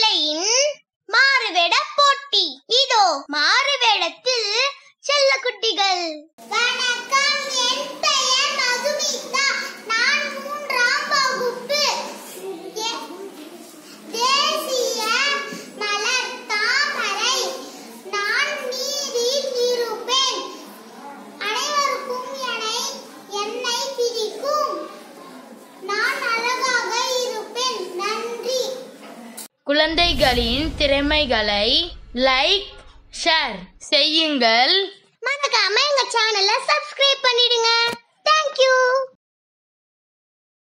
வேலையின் மாறுவேட போட்டி. இதோ மாறுவேடத்தில் செல்ல குட்டிகள் குழந்தைகளின் திறமைகளை லைக் ஷேர் செய்யுங்கள். மறக்காம